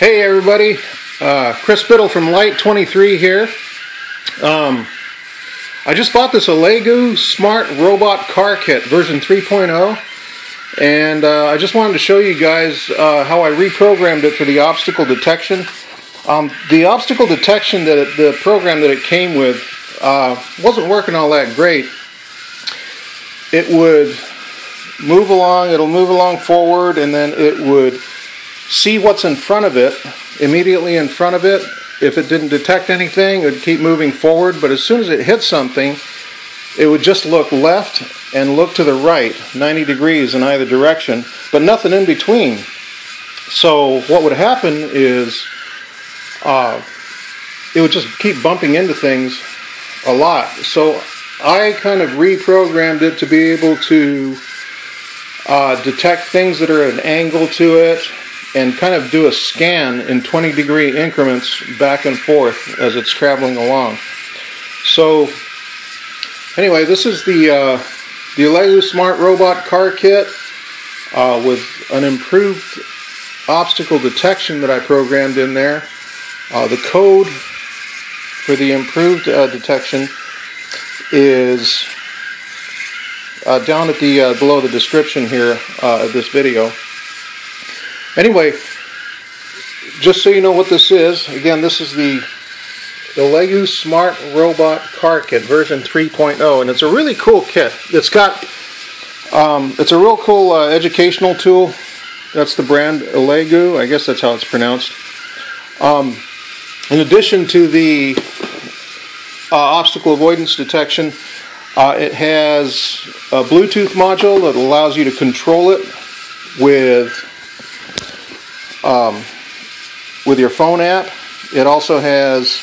Hey everybody, uh, Chris Biddle from Light 23 here. Um, I just bought this Elegoo Smart Robot Car Kit version 3.0 and uh, I just wanted to show you guys uh, how I reprogrammed it for the obstacle detection. Um, the obstacle detection that the program that it came with uh, wasn't working all that great. It would move along, it'll move along forward and then it would see what's in front of it, immediately in front of it. If it didn't detect anything, it would keep moving forward, but as soon as it hit something, it would just look left and look to the right, 90 degrees in either direction, but nothing in between. So what would happen is uh, it would just keep bumping into things a lot. So I kind of reprogrammed it to be able to uh, detect things that are at an angle to it, and kind of do a scan in 20 degree increments back and forth as it's traveling along. So anyway, this is the uh, the Elegoo Smart Robot Car Kit uh, with an improved obstacle detection that I programmed in there. Uh, the code for the improved uh, detection is uh, down at the uh, below the description here of this video. Anyway, just so you know what this is, again, this is the the Elegoo Smart Robot Car Kit version 3.0, and it's a really cool kit. It's got, um, it's a real cool uh, educational tool. That's the brand Elegoo, I guess that's how it's pronounced. Um, in addition to the uh, obstacle avoidance detection, uh, it has a Bluetooth module that allows you to control it with um, with your phone app. It also has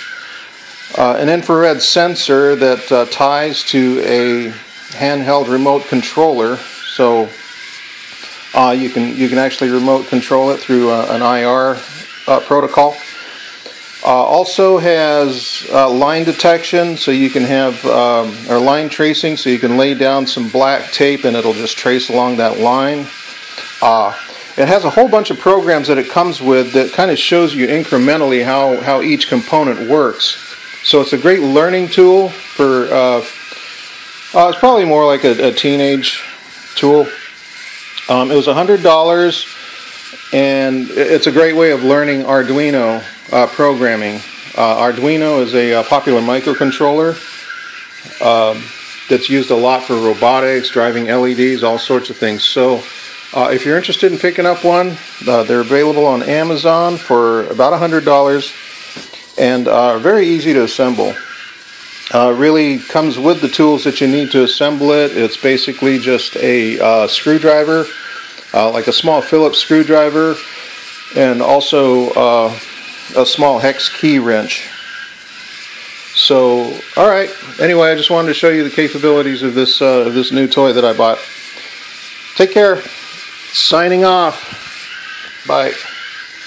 uh, an infrared sensor that uh, ties to a handheld remote controller, so uh, you can you can actually remote control it through uh, an IR uh, protocol. Uh, also has line detection, so you can have um, or line tracing, so you can lay down some black tape and it'll just trace along that line. It has a whole bunch of programs that it comes with that kind of shows you incrementally how, how each component works. So it's a great learning tool for, uh, uh, it's probably more like a, a teenage tool. Um, it was $100 and it's a great way of learning Arduino uh, programming. Uh, Arduino is a, uh, popular microcontroller um, that's used a lot for robotics, driving LEDs, all sorts of things. So uh, if you're interested in picking up one, uh, they're available on Amazon for about $100 and uh, very easy to assemble. Uh, really comes with the tools that you need to assemble it. It's basically just a uh, screwdriver, uh, like a small Phillips screwdriver, and also a small hex key wrench. So, all right. Anyway, I just wanted to show you the capabilities of this of this new toy that I bought. Take care signing off. Bye.